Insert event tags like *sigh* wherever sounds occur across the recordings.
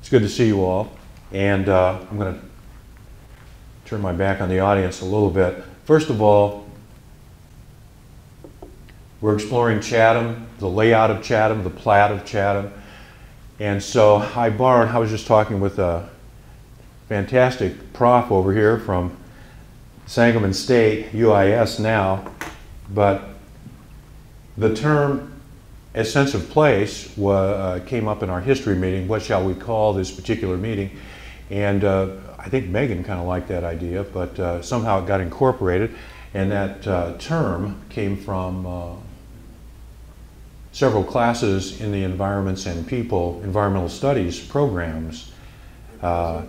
It's good to see you all. And uh, I'm going to turn my back on the audience a little bit. First of all, we're exploring Chatham, the layout of Chatham, the plat of Chatham. And so I borrowed, I was just talking with a fantastic prof over here from Sangamon State, UIS now, but the term a sense of place uh, came up in our history meeting. What shall we call this particular meeting? And uh, I think Megan kind of liked that idea, but uh, somehow it got incorporated. And that uh, term came from uh, several classes in the environments and people, environmental studies programs. Uh,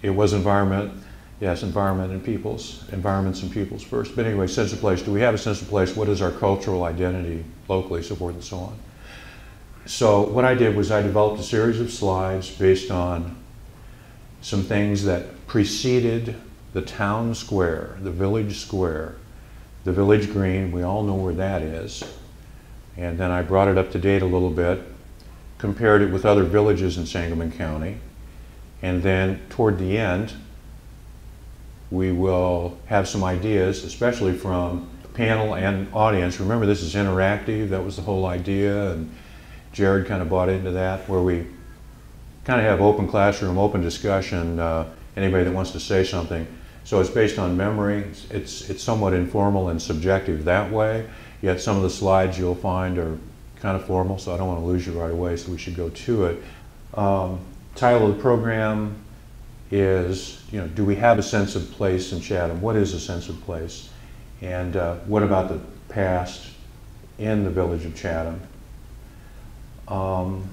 it was environment, yes, environment and peoples, environments and peoples first. But anyway, sense of place. Do we have a sense of place? What is our cultural identity locally, so forth and so on? So what I did was I developed a series of slides based on some things that preceded the town square, the village square, the village green. We all know where that is. And then I brought it up to date a little bit, compared it with other villages in Sangamon County. And then toward the end, we will have some ideas, especially from panel and audience. Remember, this is interactive. That was the whole idea. And Jared kind of bought into that, where we kind of have open classroom, open discussion, uh, anybody that wants to say something. So it's based on memory. It's, it's somewhat informal and subjective that way, yet some of the slides you'll find are kind of formal, so I don't want to lose you right away, so we should go to it. Um, title of the program is, you know, do we have a sense of place in Chatham? What is a sense of place? And uh, what about the past in the village of Chatham? Um,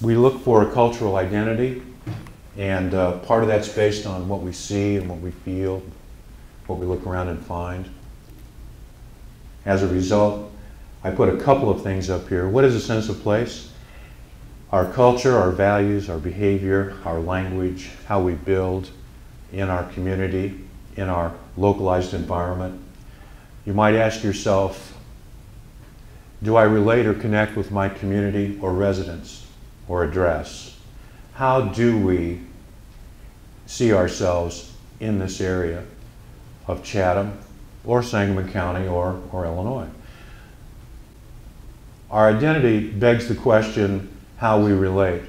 we look for a cultural identity, and uh, part of that's based on what we see and what we feel, what we look around and find. As a result, I put a couple of things up here. What is a sense of place? Our culture, our values, our behavior, our language, how we build in our community, in our localized environment. You might ask yourself, do I relate or connect with my community or residents or address? How do we see ourselves in this area of Chatham or Sangamon County or, or Illinois? Our identity begs the question how we relate.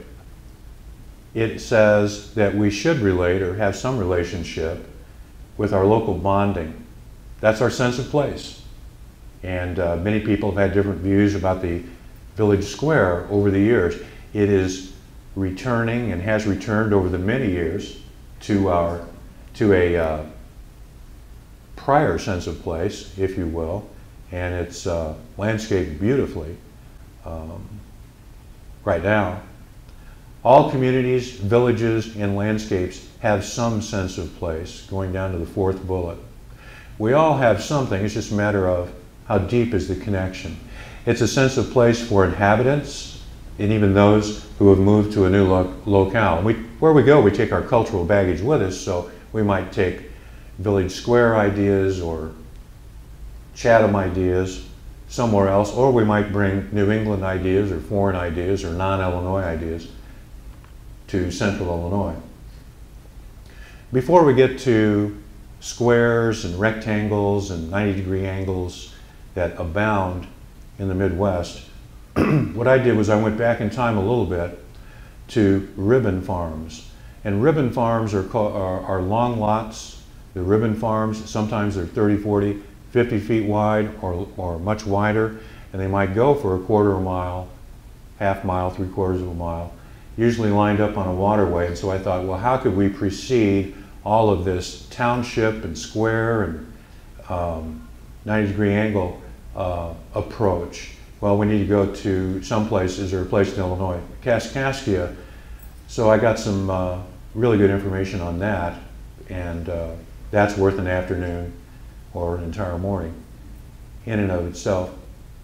It says that we should relate or have some relationship with our local bonding. That's our sense of place. And uh, many people have had different views about the village square over the years. It is returning and has returned over the many years to our to a uh, prior sense of place, if you will, and it's uh, landscaped beautifully um, right now. All communities, villages, and landscapes have some sense of place, going down to the fourth bullet. We all have something, it's just a matter of how deep is the connection? It's a sense of place for inhabitants and even those who have moved to a new lo locale. We, where we go, we take our cultural baggage with us, so we might take village square ideas or Chatham ideas somewhere else, or we might bring New England ideas or foreign ideas or non-Illinois ideas to central Illinois. Before we get to squares and rectangles and 90 degree angles that abound in the Midwest, *clears throat* what I did was I went back in time a little bit to ribbon farms. And ribbon farms are, are, are long lots. The ribbon farms, sometimes they're 30, 40, 50 feet wide or, or much wider, and they might go for a quarter of a mile, half mile, three quarters of a mile, usually lined up on a waterway. And so I thought, well, how could we precede all of this township and square and um, 90 degree angle uh, approach. Well, we need to go to some places or a place in Illinois, Kaskaskia. So I got some uh, really good information on that, and uh, that's worth an afternoon or an entire morning in and of itself.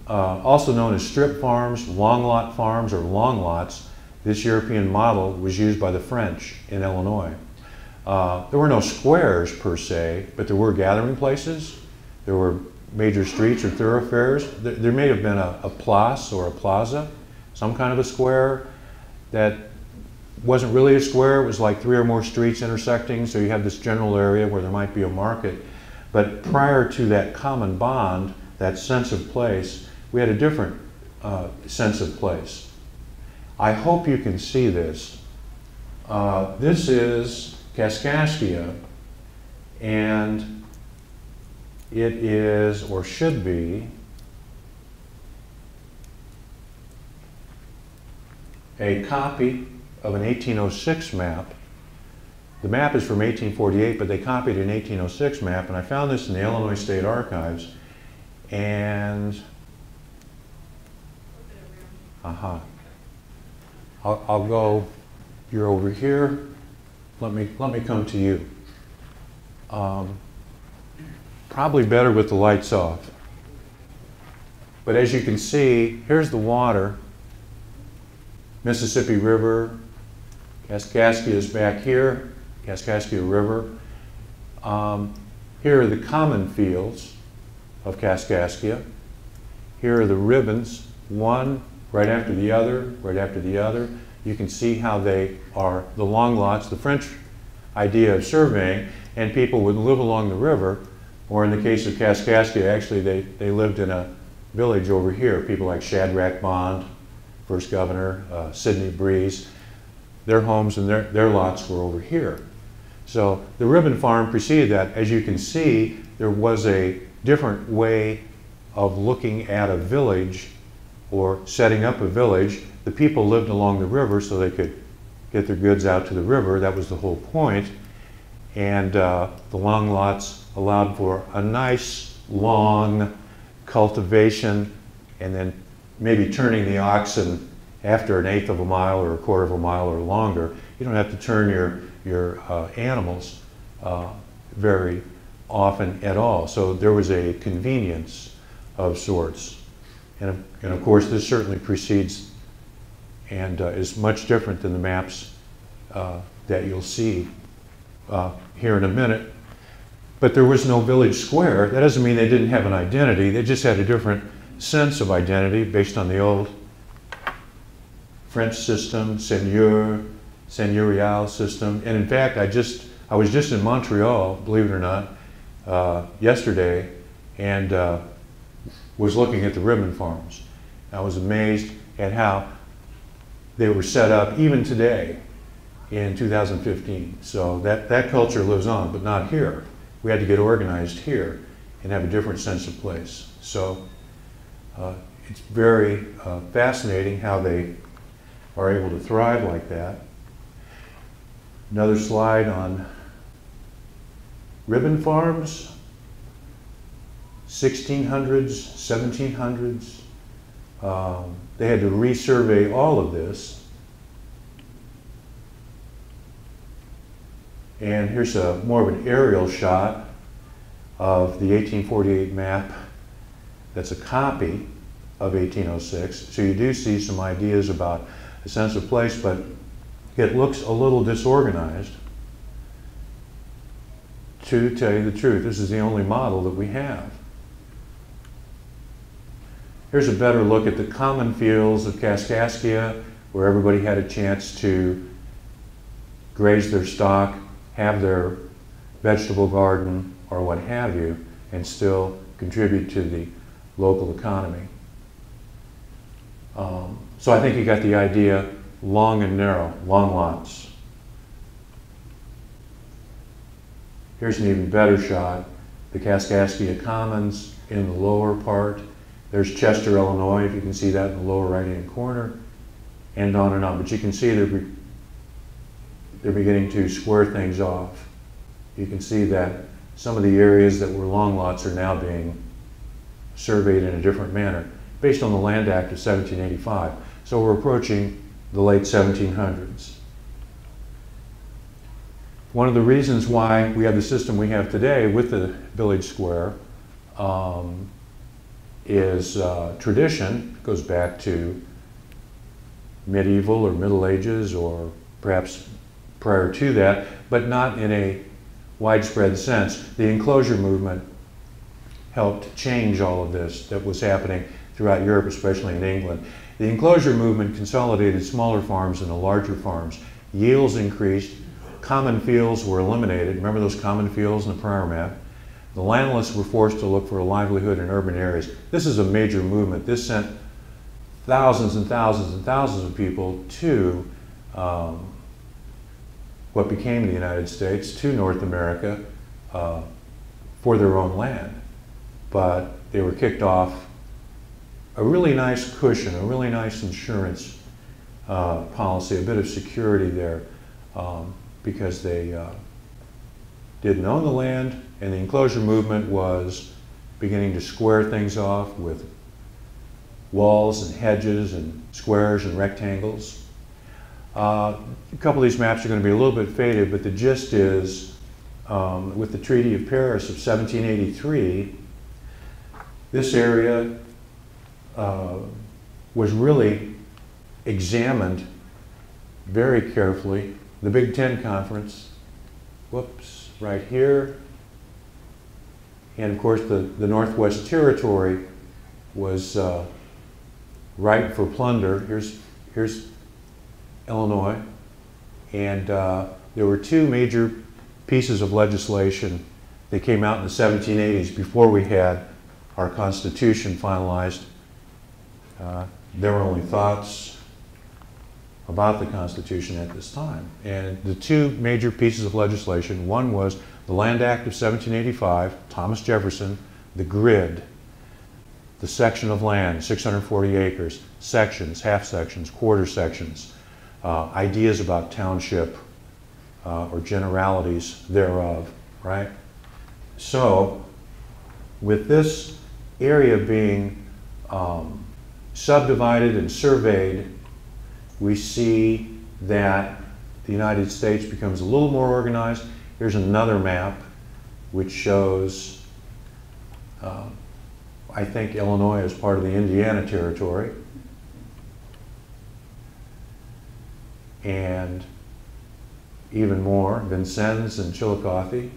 Uh, also known as strip farms, long lot farms, or long lots, this European model was used by the French in Illinois. Uh, there were no squares per se, but there were gathering places. There were major streets or thoroughfares. There, there may have been a, a place or a plaza some kind of a square that wasn't really a square. It was like three or more streets intersecting, so you have this general area where there might be a market. But prior to that common bond, that sense of place, we had a different uh, sense of place. I hope you can see this. Uh, this is Kaskaskia, and it is, or should be, a copy of an 1806 map. The map is from 1848, but they copied an 1806 map, and I found this in the Illinois State Archives. And, aha. Uh-huh. I'll, I'll go, you're over here, let me, let me come to you. Um, probably better with the lights off. But as you can see, here's the water. Mississippi River, Kaskaskia is back here, Kaskaskia River. Um, here are the common fields of Kaskaskia. Here are the ribbons, one right after the other, right after the other. You can see how they are the long lots, the French idea of surveying, and people would live along the river, or in the case of Kaskaskia, actually they, they lived in a village over here. People like Shadrach Bond, first governor, uh, Sidney Breese, their homes and their, their lots were over here. So the ribbon farm preceded that. As you can see, there was a different way of looking at a village or setting up a village. The people lived along the river so they could get their goods out to the river. That was the whole point. And uh, the long lots allowed for a nice, long cultivation and then maybe turning the oxen after an eighth of a mile or a quarter of a mile or longer. You don't have to turn your, your uh, animals uh, very often at all. So there was a convenience of sorts. And, and of course, this certainly precedes and uh, is much different than the maps uh, that you'll see uh, here in a minute. But there was no village square. That doesn't mean they didn't have an identity. They just had a different sense of identity based on the old French system, seigneur, seigneurial system. And in fact, I just I was just in Montreal, believe it or not, uh, yesterday, and uh, was looking at the ribbon farms. I was amazed at how they were set up even today in 2015. So that, that culture lives on, but not here. We had to get organized here and have a different sense of place. So uh, it's very uh, fascinating how they are able to thrive like that. Another slide on ribbon farms, 1600s, 1700s. Um, they had to resurvey all of this. And here's a more of an aerial shot of the 1848 map that's a copy of 1806. So you do see some ideas about a sense of place, but it looks a little disorganized. To tell you the truth, this is the only model that we have. Here's a better look at the common fields of Kaskaskia, where everybody had a chance to graze their stock, have their vegetable garden, or what have you, and still contribute to the local economy. Um, so I think you got the idea long and narrow, long lots. Here's an even better shot. The Kaskaskia Commons in the lower part. There's Chester, Illinois, if you can see that in the lower right-hand corner, and on and on. But you can see they're, they're beginning to square things off. You can see that some of the areas that were long lots are now being surveyed in a different manner based on the Land Act of 1785. So we're approaching the late 1700s. One of the reasons why we have the system we have today with the village square um, is uh, tradition, it goes back to medieval or Middle Ages or perhaps prior to that, but not in a widespread sense. The enclosure movement helped change all of this that was happening throughout Europe, especially in England. The enclosure movement consolidated smaller farms into larger farms. Yields increased, common fields were eliminated. Remember those common fields in the prior map? The landless were forced to look for a livelihood in urban areas. This is a major movement. This sent thousands and thousands and thousands of people to um, what became the United States, to North America, uh, for their own land. But they were kicked off a really nice cushion, a really nice insurance uh, policy, a bit of security there, um, because they uh, didn't own the land, and the enclosure movement was beginning to square things off with walls and hedges and squares and rectangles. Uh, a couple of these maps are going to be a little bit faded, but the gist is um, with the Treaty of Paris of 1783, this area uh, was really examined very carefully. The Big Ten Conference, whoops, right here. And of course, the, the Northwest Territory was uh, ripe for plunder. Here's, here's Illinois. And uh, there were two major pieces of legislation that came out in the 1780s before we had our Constitution finalized. Uh, there were only thoughts about the Constitution at this time. And the two major pieces of legislation, one was the Land Act of 1785, Thomas Jefferson, the grid, the section of land, 640 acres, sections, half sections, quarter sections, uh, ideas about township uh, or generalities thereof, right? So, with this area being um, subdivided and surveyed, we see that the United States becomes a little more organized. Here's another map which shows, uh, I think Illinois is part of the Indiana Territory. And even more, Vincennes and Chillicothe.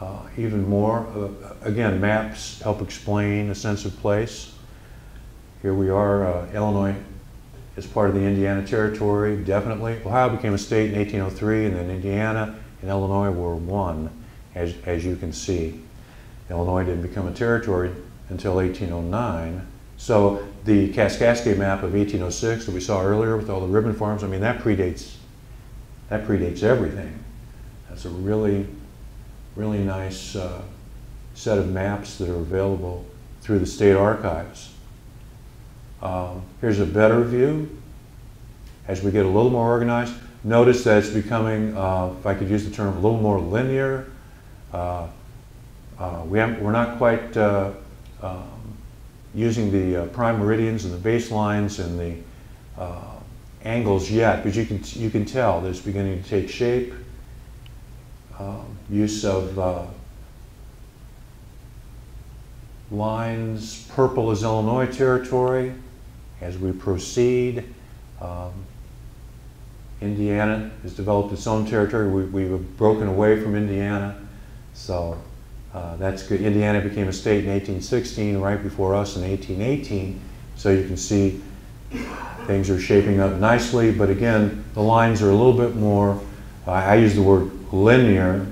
Uh, even more, uh, again, maps help explain a sense of place. Here we are, uh, Illinois is part of the Indiana Territory, definitely. Ohio became a state in 1803, and then Indiana and Illinois were one, as, as you can see. Illinois didn't become a territory until 1809. So the Kaskaskia map of 1806 that we saw earlier with all the ribbon farms, I mean, that predates, that predates everything. That's a really, really nice uh, set of maps that are available through the state archives. Um, here's a better view. As we get a little more organized, notice that it's becoming, uh, if I could use the term, a little more linear. Uh, uh we are not quite uh, um, using the uh, prime meridians and the baselines and the angles yet, but you can, you can tell that it's beginning to take shape. Um, use of lines. Purple is Illinois territory as we proceed. Um, Indiana has developed its own territory. We, have broken away from Indiana, so uh, that's good. Indiana became a state in 1816, right before us in 1818. So you can see things are shaping up nicely, but again, the lines are a little bit more, uh, I use the word linear.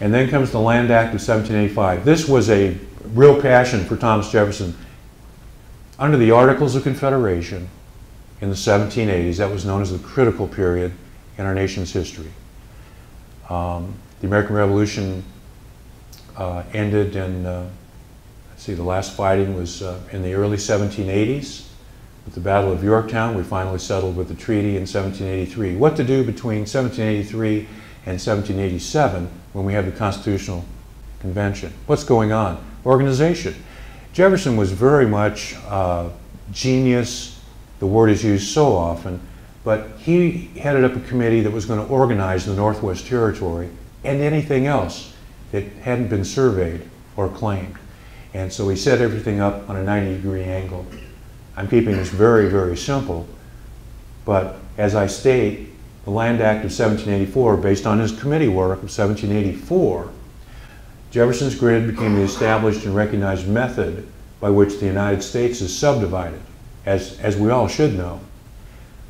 And then comes the Land Act of 1785. This was a real passion for Thomas Jefferson under the Articles of Confederation in the 1780s, that was known as the critical period in our nation's history. Um, the American Revolution uh, ended in, uh, let's see, the last fighting was uh, in the early 1780s. With the Battle of Yorktown, we finally settled with the treaty in 1783. What to do between 1783 and 1787 when we have the Constitutional Convention? What's going on? Organization. Jefferson was very much uh, genius. The word is used so often, but he headed up a committee that was going to organize the Northwest Territory and anything else that hadn't been surveyed or claimed. And so he set everything up on a 90 degree angle. I'm keeping this very, very simple, but as I state, the Land Act of 1784, based on his committee work of 1784, Jefferson's grid became the established and recognized method by which the United States is subdivided, as, as we all should know.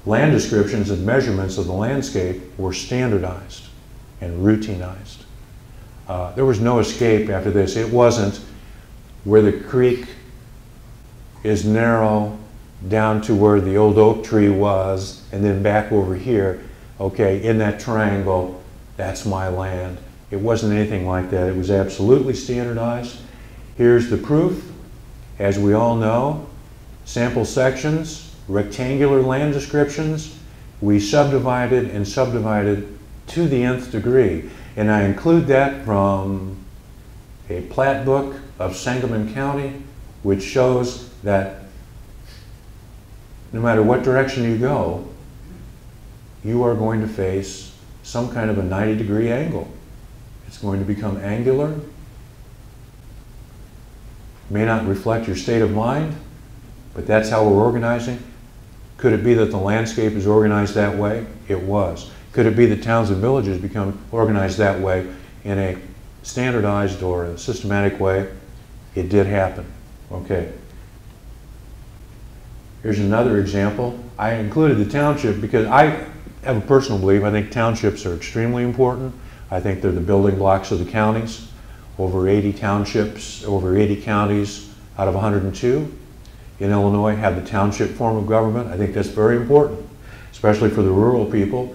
Land descriptions and measurements of the landscape were standardized and routinized. Uh, there was no escape after this. It wasn't where the creek is narrow down to where the old oak tree was and then back over here. Okay, in that triangle, that's my land. It wasn't anything like that. It was absolutely standardized. Here's the proof. As we all know, sample sections, rectangular land descriptions, we subdivided and subdivided to the nth degree. And I include that from a plat book of Sangamon County, which shows that no matter what direction you go, you are going to face some kind of a 90 degree angle. It's going to become angular, may not reflect your state of mind, but that's how we're organizing. Could it be that the landscape is organized that way? It was. Could it be that towns and villages become organized that way in a standardized or a systematic way? It did happen. Okay. Here's another example. I included the township because I have a personal belief. I think townships are extremely important. I think they're the building blocks of the counties. Over 80 townships, over 80 counties out of 102 in Illinois have the township form of government. I think that's very important, especially for the rural people.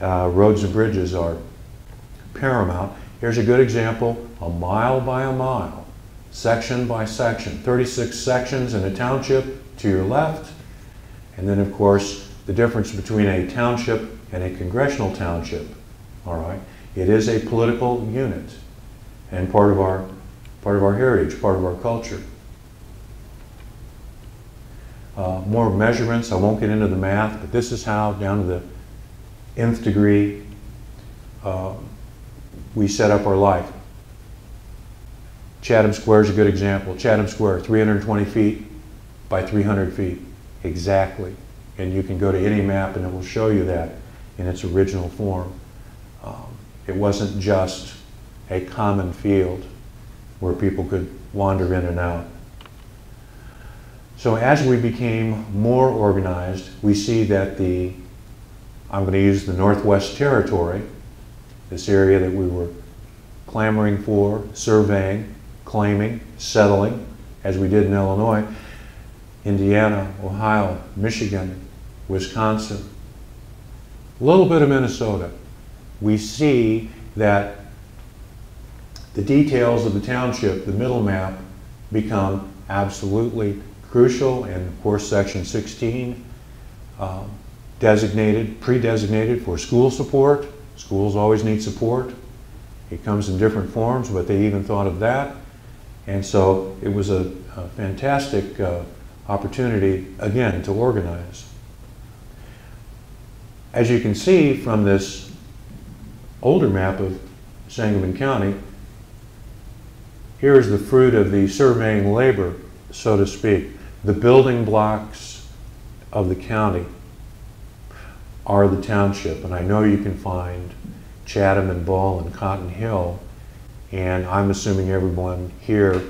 Uh, roads and bridges are paramount. Here's a good example, a mile by a mile, section by section, 36 sections in a township, to your left. And then, of course, the difference between a township and a congressional township. All right, it is a political unit and part of our part of our heritage, part of our culture. Uh, more measurements. I won't get into the math, but this is how down to the nth degree uh, we set up our life. Chatham Square is a good example. Chatham Square, 320 feet, by 300 feet exactly. And you can go to any map and it will show you that in its original form. It wasn't just a common field where people could wander in and out. So as we became more organized, we see that the, I'm going to use the Northwest Territory, this area that we were clamoring for, surveying, claiming, settling, as we did in Illinois, Indiana, Ohio, Michigan, Wisconsin, a little bit of Minnesota, we see that the details of the township, the middle map, become absolutely crucial. And of course, Section 16 um, designated, pre-designated for school support. Schools always need support. It comes in different forms, but they even thought of that. And so it was a, a fantastic uh, opportunity, again, to organize. As you can see from this older map of Sangamon County, here is the fruit of the surveying labor, so to speak. The building blocks of the county are the township, and I know you can find Chatham and Ball and Cotton Hill, and I'm assuming everyone here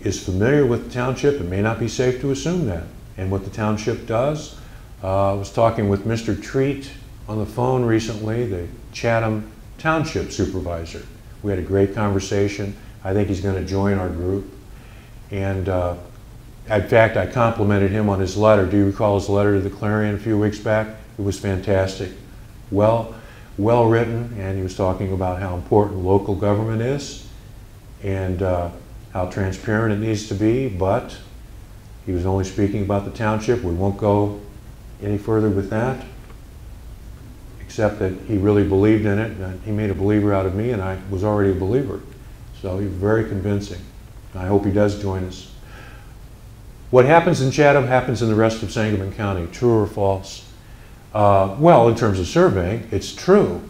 is familiar with the township, it may not be safe to assume that. And what the township does, uh, I was talking with Mr. Treat on the phone recently, the Chatham Township Supervisor. We had a great conversation. I think he's going to join our group. And uh, in fact, I complimented him on his letter. Do you recall his letter to the Clarion a few weeks back? It was fantastic. Well, well written, and he was talking about how important local government is. And uh, how transparent it needs to be, but he was only speaking about the township. We won't go any further with that, except that he really believed in it, and he made a believer out of me, and I was already a believer. So he was very convincing. I hope he does join us. What happens in Chatham happens in the rest of Sangamon County, true or false? Uh, well, in terms of surveying, it's true,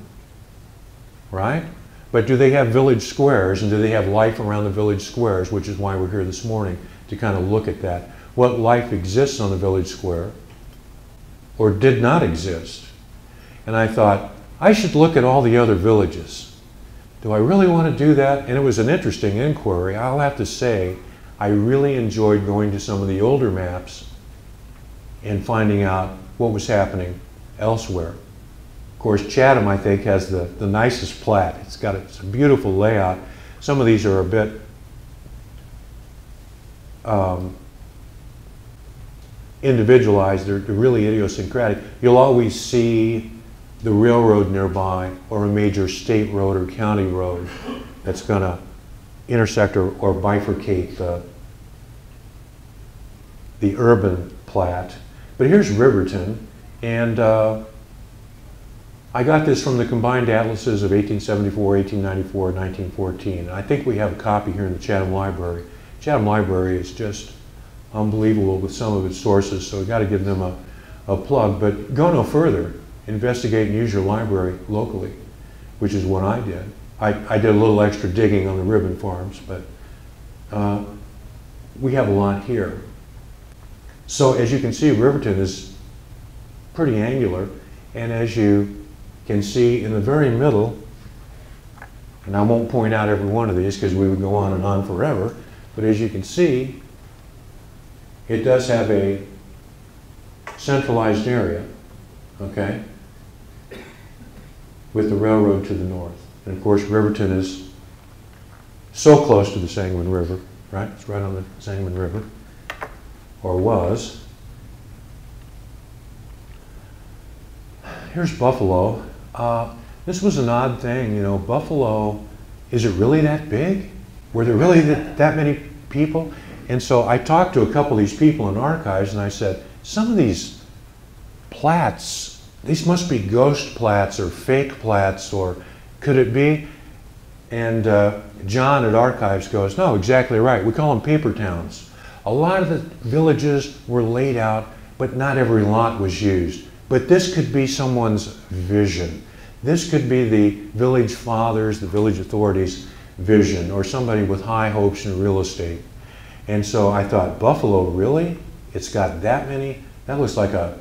right? But do they have village squares and do they have life around the village squares, which is why we're here this morning to kind of look at that. What life exists on the village square or did not exist? And I thought, I should look at all the other villages. Do I really want to do that? And it was an interesting inquiry. I'll have to say, I really enjoyed going to some of the older maps and finding out what was happening elsewhere. Of course, Chatham, I think, has the, the nicest plat. It's got a, it's a beautiful layout. Some of these are a bit um, individualized, they're, they're really idiosyncratic. You'll always see the railroad nearby or a major state road or county road that's going to intersect or, or bifurcate the, the urban plat. But here's Riverton, and uh, I got this from the combined atlases of 1874, 1894, 1914. I think we have a copy here in the Chatham Library. Chatham Library is just unbelievable with some of its sources, so we've got to give them a, a plug. But go no further. Investigate and use your library locally, which is what I did. I, I did a little extra digging on the ribbon farms, but uh, we have a lot here. So as you can see, Riverton is pretty angular, and as you can see in the very middle, and I won't point out every one of these because we would go on and on forever, but as you can see, it does have a centralized area, okay, with the railroad to the north. And of course, Riverton is so close to the Sangamon River, right? It's right on the Sangamon River, or was. Here's Buffalo. Uh, this was an odd thing, you know, Buffalo, is it really that big? Were there really that, that many people? And so I talked to a couple of these people in archives and I said, some of these plats, these must be ghost plats or fake plats or could it be? And uh, John at Archives goes, no, exactly right. We call them paper towns. A lot of the villages were laid out, but not every lot was used. But this could be someone's vision. This could be the village fathers, the village authorities' vision, or somebody with high hopes in real estate. And so I thought, Buffalo, really? It's got that many? That looks like a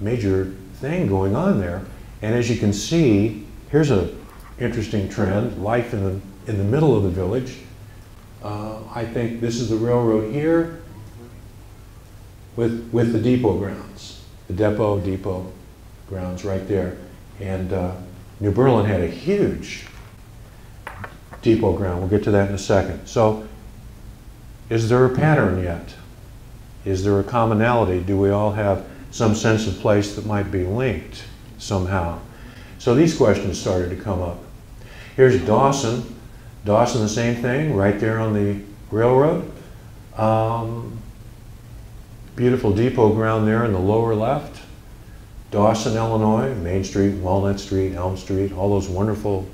major thing going on there. And as you can see, here's an interesting trend, life in the, in the middle of the village. Uh, I think this is the railroad here with, with the depot grounds, the depot, depot grounds right there. And uh, New Berlin had a huge depot ground. We'll get to that in a second. So is there a pattern yet? Is there a commonality? Do we all have some sense of place that might be linked somehow? So these questions started to come up. Here's Dawson. Dawson, the same thing, right there on the railroad. Um, beautiful depot ground there in the lower left. Dawson, Illinois, Main Street, Walnut Street, Elm Street, all those wonderful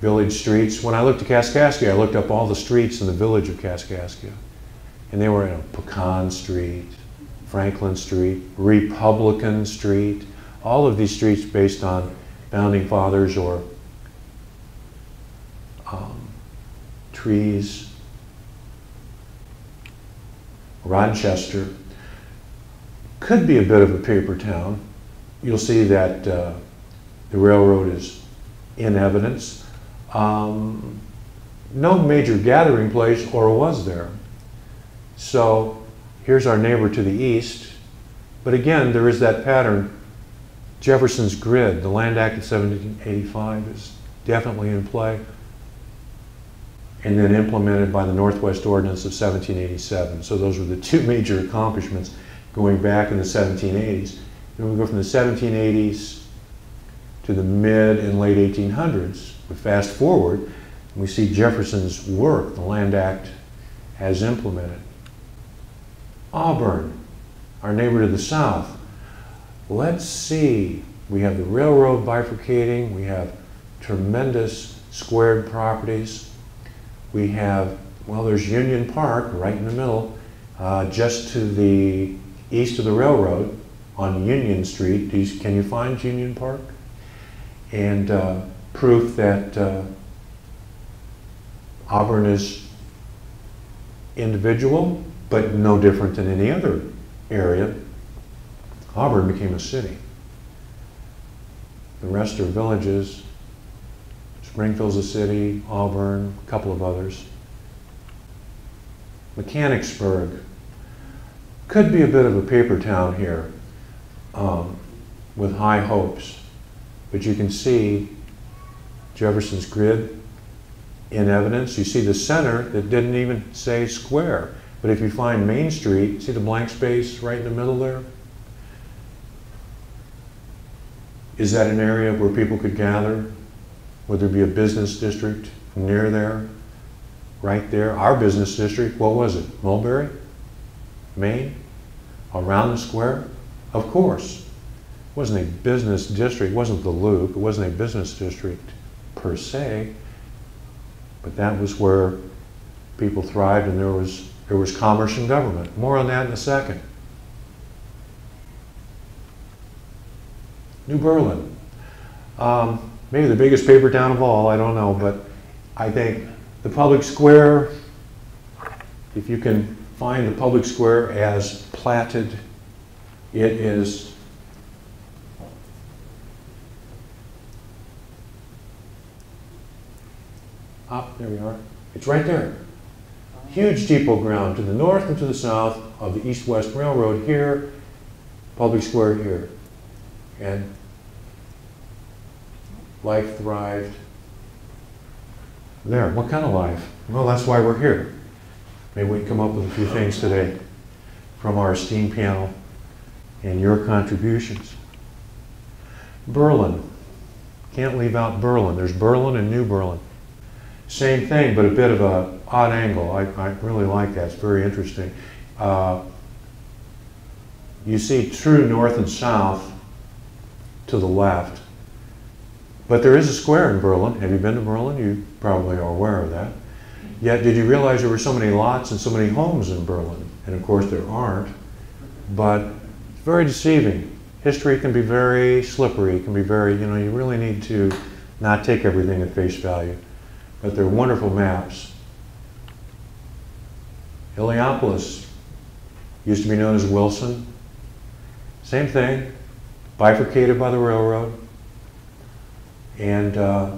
village streets. When I looked at Kaskaskia, I looked up all the streets in the village of Kaskaskia. And they were in Pecan Street, Franklin Street, Republican Street, all of these streets based on founding fathers or um, trees. Rochester could be a bit of a paper town. You'll see that uh, the railroad is in evidence. Um, no major gathering place, or was there? So here's our neighbor to the east. But again, there is that pattern. Jefferson's grid, the Land Act of 1785 is definitely in play. And then implemented by the Northwest Ordinance of 1787. So those were the two *laughs* major accomplishments going back in the 1780s. Then we go from the 1780s to the mid and late 1800s. We fast forward, and we see Jefferson's work, the Land Act has implemented. Auburn, our neighbor to the south. Let's see, we have the railroad bifurcating, we have tremendous squared properties. We have, well, there's Union Park right in the middle, uh, just to the east of the railroad on Union Street. Can you find Union Park? And uh, proof that uh, Auburn is individual, but no different than any other area. Auburn became a city. The rest are villages. Springfield's a city, Auburn, a couple of others. Mechanicsburg could be a bit of a paper town here um, with high hopes, but you can see Jefferson's grid in evidence. You see the center that didn't even say square. But if you find Main Street, see the blank space right in the middle there? Is that an area where people could gather? Would there be a business district near there? Right there? Our business district, what was it? Mulberry? Main? Around the square? Of course. It wasn't a business district, it wasn't the loop, it wasn't a business district per se, but that was where people thrived and there was, there was commerce and government. More on that in a second. New Berlin. Um, maybe the biggest paper town of all, I don't know, but I think the public square, if you can find the public square as platted, it is up, there we are. It's right there. Huge depot ground to the north and to the south of the East-West Railroad here, public square here. And life thrived there. What kind of life? Well, that's why we're here. Maybe we can come up with a few things today from our esteemed panel and your contributions. Berlin. Can't leave out Berlin. There's Berlin and New Berlin. Same thing, but a bit of a odd angle. I, I really like that. It's very interesting. Uh, you see true north and south to the left. But there is a square in Berlin. Have you been to Berlin? You probably are aware of that. Yet, did you realize there were so many lots and so many homes in Berlin? And of course, there aren't. But it's very deceiving. History can be very slippery. It can be very, you know, you really need to not take everything at face value but they're wonderful maps. Illiopolis used to be known as Wilson. Same thing, bifurcated by the railroad. And uh,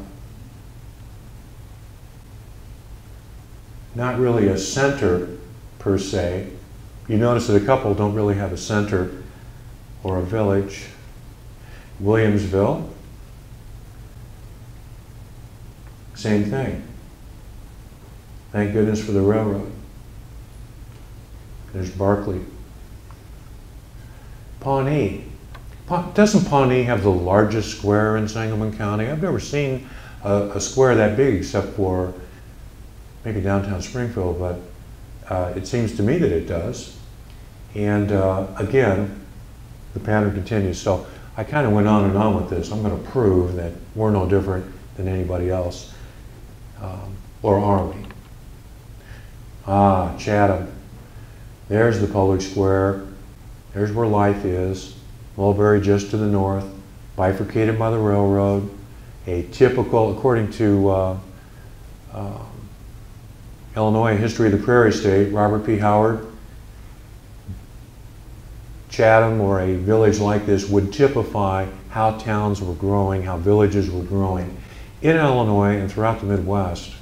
not really a center per se. You notice that a couple don't really have a center or a village. Williamsville, Same thing. Thank goodness for the railroad. There's Barclay. Pawnee. Pa doesn't Pawnee have the largest square in Sangamon County? I've never seen a, a square that big except for maybe downtown Springfield, but uh, it seems to me that it does. And uh, again, the pattern continues. So I kind of went on and on with this. I'm going to prove that we're no different than anybody else. Um, or are we? Ah, Chatham. There's the public square. There's where life is. Mulberry just to the north, bifurcated by the railroad. A typical, according to uh, uh, Illinois History of the Prairie State, Robert P. Howard, Chatham or a village like this would typify how towns were growing, how villages were growing in Illinois and throughout the Midwest,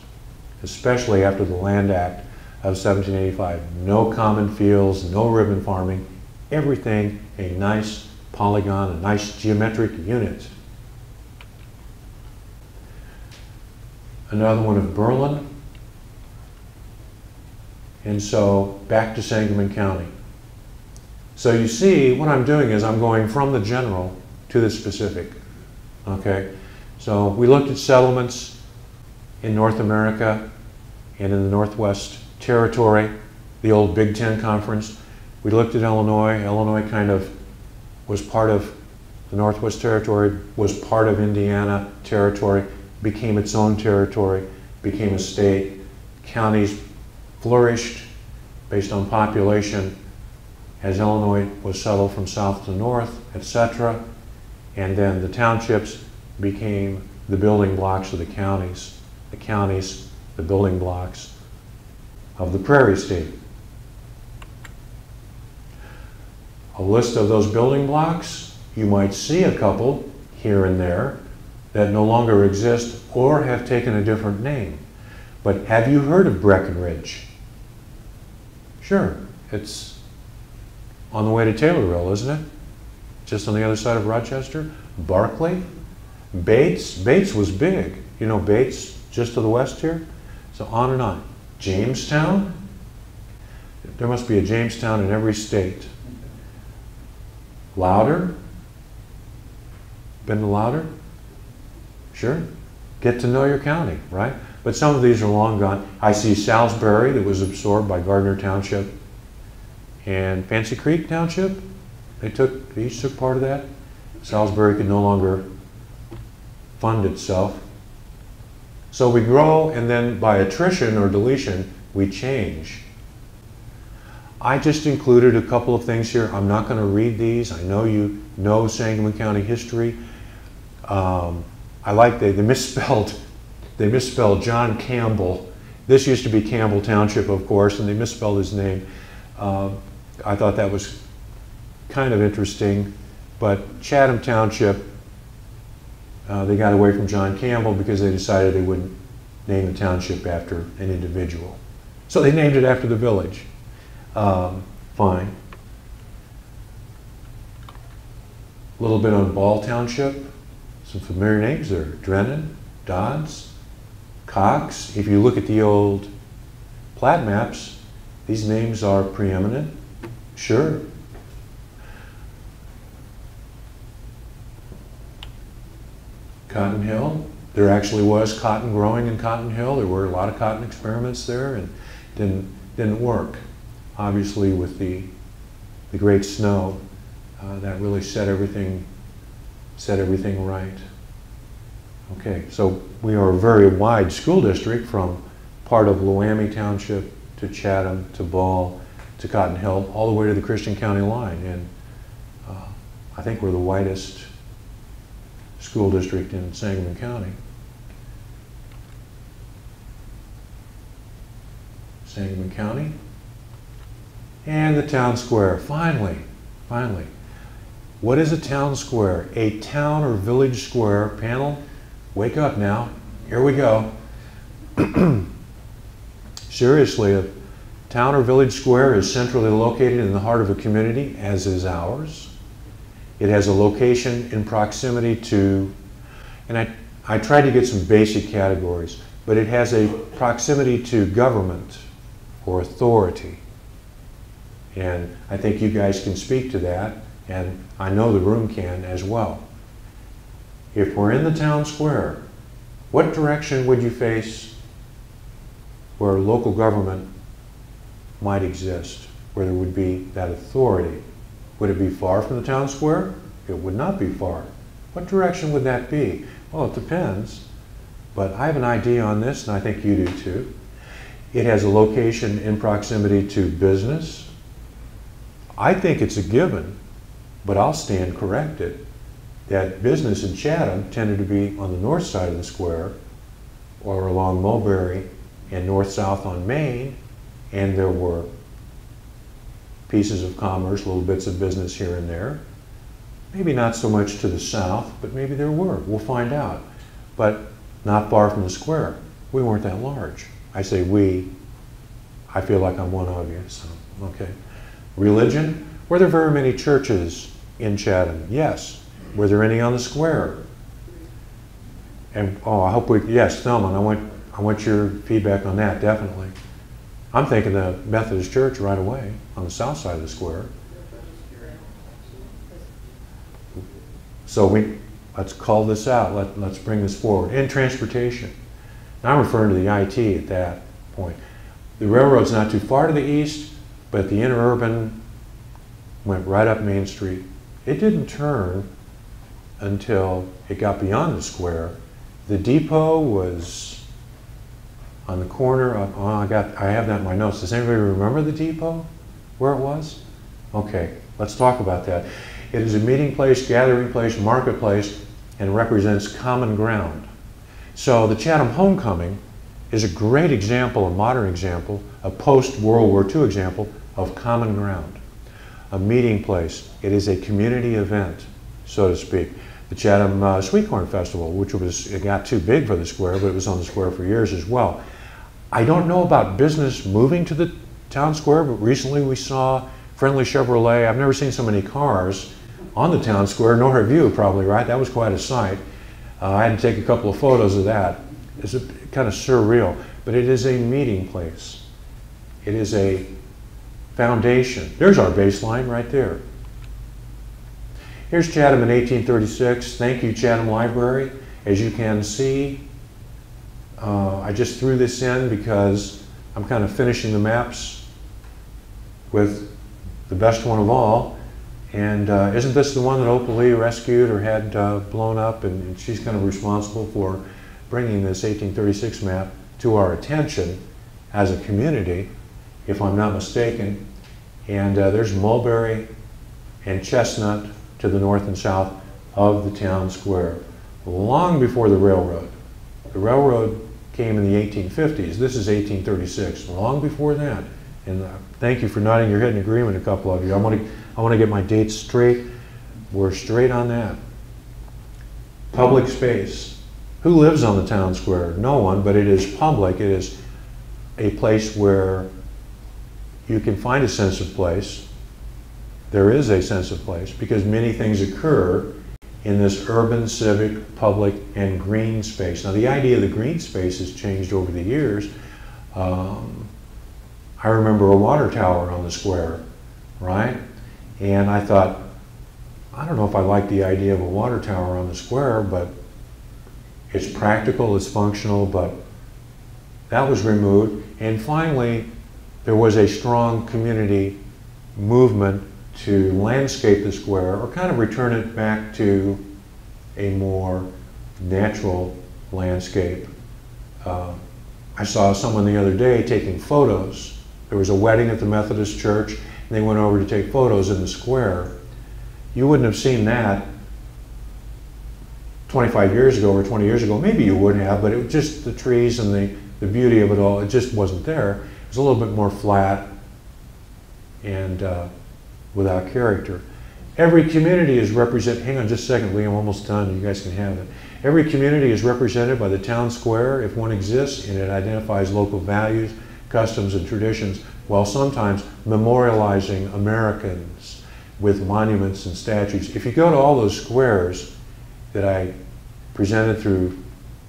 especially after the Land Act of 1785. No common fields, no ribbon farming, everything a nice polygon, a nice geometric unit. Another one of Berlin. And so back to Sangamon County. So you see, what I'm doing is I'm going from the general to the specific. Okay? So we looked at settlements in North America and in the Northwest Territory, the old Big Ten Conference. We looked at Illinois. Illinois kind of was part of the Northwest Territory, was part of Indiana Territory, became its own territory, became a state. Counties flourished based on population as Illinois was settled from south to north, etc. And then the townships became the building blocks of the counties, the counties, the building blocks of the prairie state. A list of those building blocks, you might see a couple here and there. that no longer exist or have taken a different name. But have you heard of Breckenridge? Sure, it's on the way to Taylorville, isn't it? Just on the other side of Rochester. Barclay, Bates. Bates was big. You know Bates, just to the west here? So on and on. Jamestown. There must be a Jamestown in every state. Louder. Been Louder? Sure. Get to know your county, right? But some of these are long gone. I see Salisbury that was absorbed by Gardner Township and Fancy Creek Township. They took, they each took part of that. Salisbury could no longer fund itself. So we grow and then by attrition or deletion, we change. I just included a couple of things here. I'm not going to read these. I know you know Sangamon County history. Um, I like they, they misspelled *laughs* they misspelled John Campbell. This used to be Campbell Township, of course, and they misspelled his name. Uh, I thought that was kind of interesting. But Chatham Township, uh, they got away from John Campbell because they decided they wouldn't name the township after an individual. So they named it after the village. Um, fine. A little bit on Ball Township. Some familiar names there. Drennan, Dodds, Cox. If you look at the old plat maps, these names are preeminent. Sure. Cotton Hill. There actually was cotton growing in Cotton Hill. There were a lot of cotton experiments there and didn't, didn't work. Obviously with the, the great snow, uh, that really set everything, set everything right. Okay, so we are a very wide school district from part of Loami Township to Chatham to Ball to Cotton Hill, all the way to the Christian County line. And uh, I think we're the widest school district in Sangamon County. Sangamon County. And the town square, finally, finally. What is a town square? A town or village square. Panel, wake up now. Here we go. *clears throat* Seriously, a town or village square is centrally located in the heart of a community, as is ours. It has a location in proximity to, and I, I tried to get some basic categories, but it has a proximity to government or authority. And I think you guys can speak to that, and I know the room can as well. If we're in the town square, what direction would you face where local government might exist, where there would be that authority? Would it be far from the town square? It would not be far. What direction would that be? Well, it depends. But I have an idea on this, and I think you do too. It has a location in proximity to business. I think it's a given, but I'll stand corrected, that business in Chatham tended to be on the north side of the square or along Mulberry and north-south on Main, and there were pieces of commerce, little bits of business here and there. Maybe not so much to the south, but maybe there were. We'll find out. But not far from the square. We weren't that large. I say we. I feel like I'm one of you, so, okay. Religion? Were there very many churches in Chatham? Yes. Were there any on the square? And, oh, I hope we, yes, Thelma, I want, I want your feedback on that, definitely. I'm thinking the Methodist Church right away on the south side of the square. So we, let's call this out. Let, let's bring this forward. And transportation. Now I'm referring to the IT at that point. The railroad's not too far to the east, but the interurban went right up Main Street. It didn't turn until it got beyond the square. The depot was on the corner of, oh, I got, I have that in my notes. Does anybody remember the depot? Where it was? Okay, let's talk about that. It is a meeting place, gathering place, marketplace, and represents common ground. So the Chatham Homecoming is a great example, a modern example, a post-World War II example of common ground. A meeting place. It is a community event, so to speak. the Chatham uh, Sweet Corn Festival, which was, it got too big for the square, but it was on the square for years as well. I don't know about business moving to the town square, but recently we saw Friendly Chevrolet. I've never seen so many cars on the town square, nor have you probably, right? That was quite a sight. Uh, I had to take a couple of photos of that. It's a, kind of surreal, but it is a meeting place. It is a foundation. There's our baseline right there. Here's Chatham in 1836. Thank you, Chatham Library. As you can see, uh, I just threw this in because I'm kind of finishing the maps with the best one of all. And uh, isn't this the one that Opal Lee rescued or had uh, blown up? And, and she's kind of responsible for bringing this 1836 map to our attention as a community, if I'm not mistaken. And uh, there's Mulberry and Chestnut to the north and south of the town square, long before the railroad. The railroad came in the 1850s. This is 1836, long before that. And uh, thank you for nodding your head in agreement, a couple of you. I want to, I want to get my dates straight. We're straight on that. Public space. Who lives on the town square? No one, but it is public. It is a place where you can find a sense of place there is a sense of place because many things occur in this urban, civic, public, and green space. Now, the idea of the green space has changed over the years. Um, I remember a water tower on the square, right? And I thought, I don't know if I like the idea of a water tower on the square, but it's practical, it's functional, but that was removed. And finally, there was a strong community movement to landscape the square or kind of return it back to a more natural landscape. Uh, I saw someone the other day taking photos. There was a wedding at the Methodist Church, and they went over to take photos in the square. You wouldn't have seen that 25 years ago or 20 years ago. Maybe you would have, but it was just the trees and the, the beauty of it all, it just wasn't there. It was a little bit more flat and uh, without character. Every community is represented, hang on just a second, Lee, I'm almost done, you guys can have it. Every community is represented by the town square, if one exists, and it identifies local values, customs, and traditions, while sometimes memorializing Americans with monuments and statues. If you go to all those squares that I presented through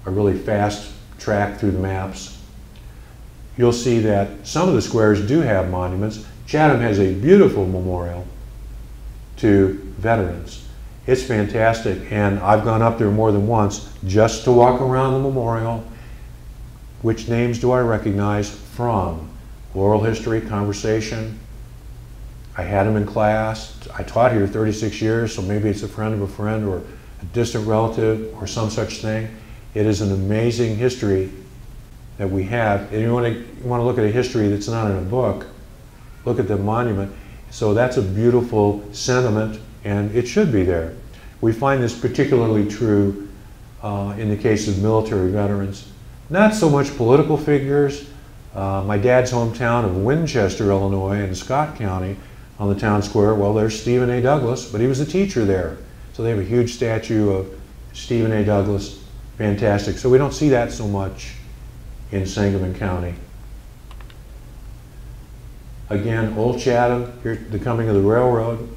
a really fast track through the maps, you'll see that some of the squares do have monuments, Chatham has a beautiful memorial to veterans. It's fantastic, and I've gone up there more than once just to walk around the memorial. Which names do I recognize from? Oral history, conversation. I had them in class. I taught here 36 years, so maybe it's a friend of a friend or a distant relative or some such thing. It is an amazing history that we have. And you want to, you want to look at a history that's not in a book, look at the monument. So that's a beautiful sentiment, and it should be there. We find this particularly true uh, in the case of military veterans. Not so much political figures. Uh, my dad's hometown of Winchester, Illinois, in Scott County, on the town square, well, there's Stephen A. Douglas, but he was a teacher there. So they have a huge statue of Stephen A. Douglas. Fantastic. So we don't see that so much in Sangamon County. Again, Old Chatham, here, the coming of the railroad.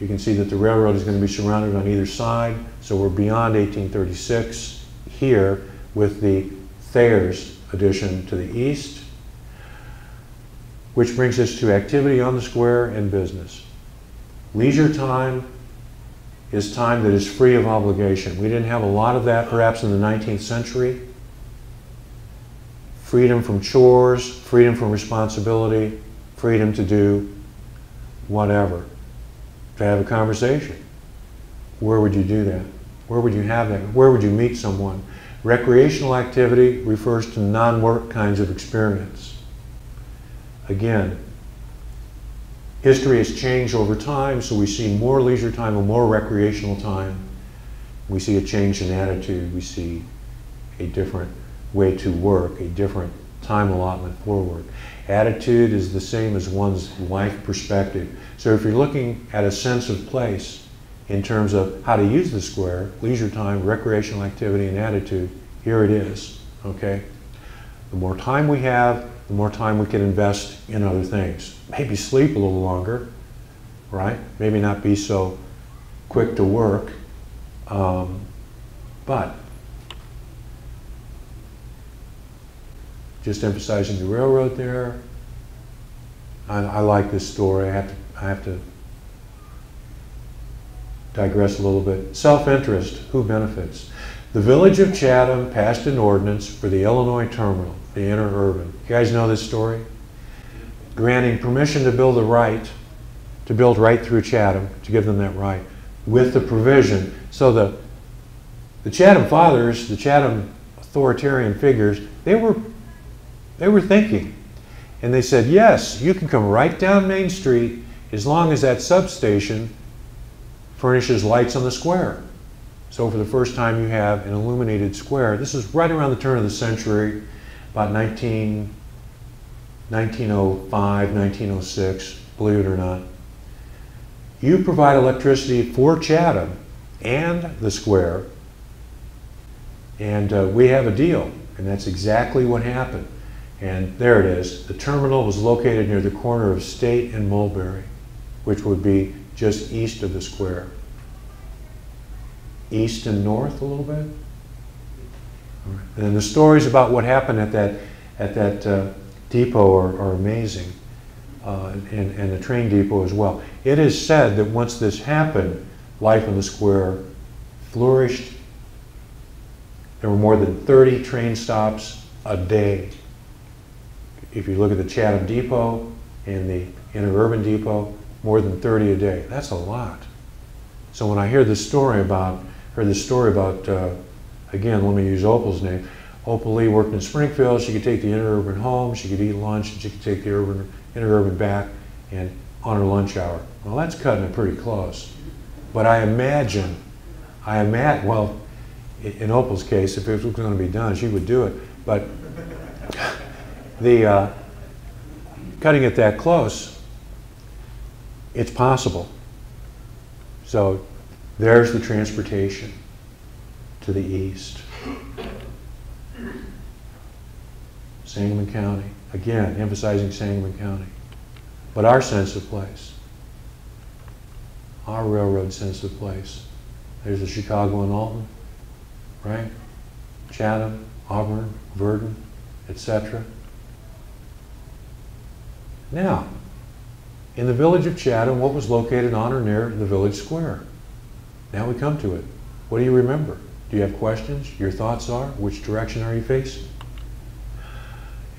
You can see that the railroad is going to be surrounded on either side. So we're beyond 1836 here with the Thayer's addition to the east, which brings us to activity on the square and business. Leisure time is time that is free of obligation. We didn't have a lot of that perhaps in the 19th century. Freedom from chores, freedom from responsibility, freedom to do whatever, to have a conversation. Where would you do that? Where would you have that? Where would you meet someone? Recreational activity refers to non-work kinds of experience. Again, history has changed over time, so we see more leisure time and more recreational time. We see a change in attitude. We see a different way to work, a different time allotment for work. Attitude is the same as one's life perspective. So if you're looking at a sense of place, in terms of how to use the square, leisure time, recreational activity, and attitude, here it is, okay? The more time we have, the more time we can invest in other things. Maybe sleep a little longer, right? Maybe not be so quick to work, um, but just emphasizing the railroad there. I, I like this story. I have to, I have to digress a little bit. Self-interest, who benefits? The village of Chatham passed an ordinance for the Illinois terminal, the interurban. You guys know this story? Granting permission to build a right, to build right through Chatham, to give them that right, with the provision. So the, the Chatham fathers, the Chatham authoritarian figures, they were, they were thinking. And they said, yes, you can come right down Main Street as long as that substation furnishes lights on the square. So for the first time you have an illuminated square. This is right around the turn of the century, about 19, 1905, 1906, believe it or not. You provide electricity for Chatham and the square, and uh, we have a deal. And that's exactly what happened. And there it is. The terminal was located near the corner of State and Mulberry, which would be just east of the square. East and north a little bit. And the stories about what happened at that, at that uh, depot are, are amazing, uh, and, and the train depot as well. It is said that once this happened, life in the square flourished. There were more than 30 train stops a day. If you look at the Chatham Depot and the Interurban Depot, more than 30 a day. That's a lot. So when I hear this story about, heard this story about, uh, again, let me use Opal's name. Opal Lee worked in Springfield. She could take the interurban home, she could eat lunch, and she could take the urban, interurban back and on her lunch hour. Well, that's cutting it pretty close. But I imagine, I imagine, well, in Opal's case, if it was going to be done, she would do it. But the uh, cutting it that close, it's possible. So there's the transportation to the east. Sangamon County, again, emphasizing Sangamon County. But our sense of place, our railroad sense of place. There's the Chicago and Alton, right? Chatham, Auburn, Virden, etc. Now, in the village of Chatham, what was located on or near the village square? Now we come to it. What do you remember? Do you have questions? Your thoughts are? Which direction are you facing?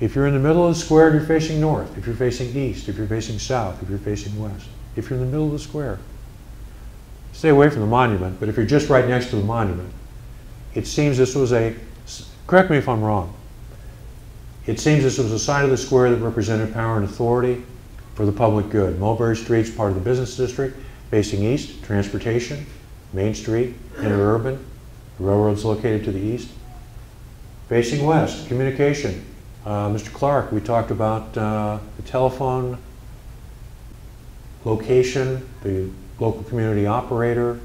If you're in the middle of the square, you're facing north. If you're facing east, if you're facing south, if you're facing west. If you're in the middle of the square, stay away from the monument, but if you're just right next to the monument, it seems this was a, correct me if I'm wrong, it seems this was a side of the square that represented power and authority for the public good. Mulberry Street's part of the business district, facing east, transportation, Main Street, interurban, the railroad's located to the east. Facing west, communication. Uh, Mr. Clark, we talked about uh, the telephone location, the local community operator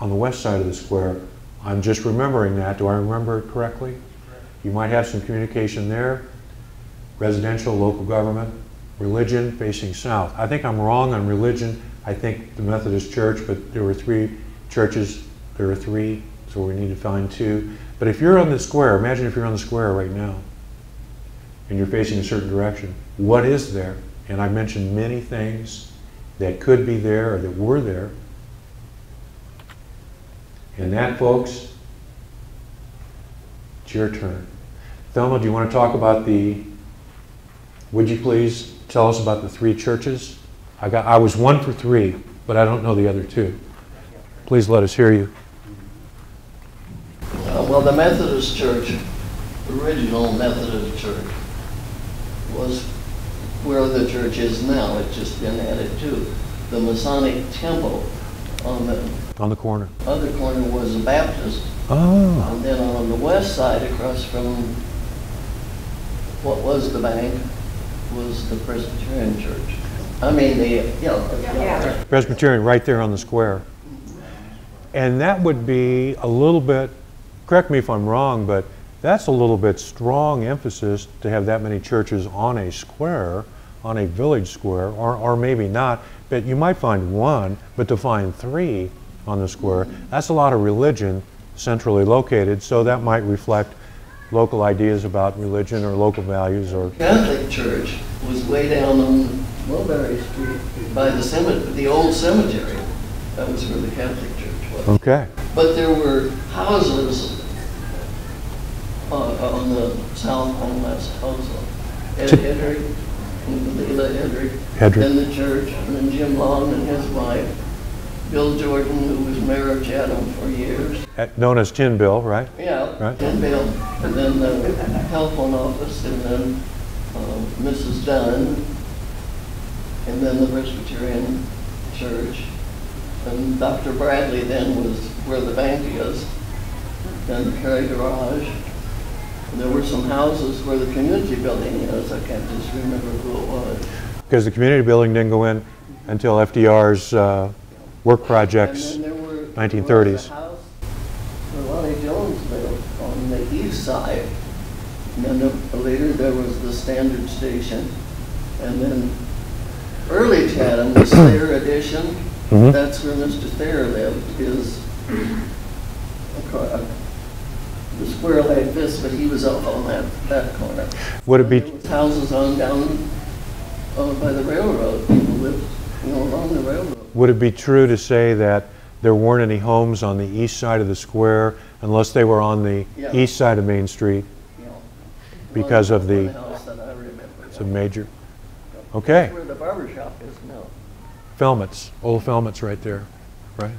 on the west side of the square. I'm just remembering that. Do I remember it correctly? You might have some communication there. Residential, local government, religion facing south. I think I'm wrong on religion. I think the Methodist Church, but there were three churches. There are three, so we need to find two. But if you're on the square, imagine if you're on the square right now and you're facing a certain direction, what is there? And I mentioned many things that could be there or that were there. And that, folks, it's your turn. Thelma, do you want to talk about the, would you please tell us about the three churches? I got, I was one for three, but I don't know the other two. Please let us hear you. Uh, Well, the Methodist Church, original Methodist Church, was where the church is now. It's just been added to. The Masonic Temple on the On the corner. other corner was a Baptist. Oh. And then on the west side, across from what was the bank, was the Presbyterian Church. I mean, the, you know. Yeah. Presbyterian right there on the square. And that would be a little bit, correct me if I'm wrong, but that's a little bit strong emphasis to have that many churches on a square, on a village square, or, or maybe not. But you might find one, but to find three on the square, that's a lot of religion centrally located, so that might reflect local ideas about religion or local values or, Catholic Church was way down on Mulberry Street by the cemetery, the old cemetery. That was where the Catholic Church was. okay. But there were houses uh, on the south and west also. Ed Hedrick, and Leila Hedrick. Hedrick. Then the church, and then Jim Long and his wife. Bill Jordan, who was mayor of Chatham for years. Uh, Known as Tin Bill, right? Yeah, Right. and Bill, and then the telephone office, and then um, Mrs. Dunn, and then the Presbyterian Church. And Dr. Bradley then was where the bank is, then the Cary Garage. And there were some houses where the community building is, I can't just remember who it was. Because the community building didn't go in until FDR's uh, work projects. And then there were. 1930s. there was a house Where Lonnie Jones lived on the east side. And then the- later there was the Standard Station. And then early Chatham, the Thayer Edition, Mhm. that's where Mr. Thayer lived, is acro- the square like this, but he was up on that, that corner. Would it be, Houses on down, uh, by the railroad, people lived, you know, along the railroad. Would it be true to say that there weren't any homes on the east side of the square unless they were on the Yeah. east side of Main Street? you know. Because of the- One house that I remember. It's a major, okay. Where the barber shop is now. Felmets, old Felmets right there, right?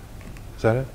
Is that it?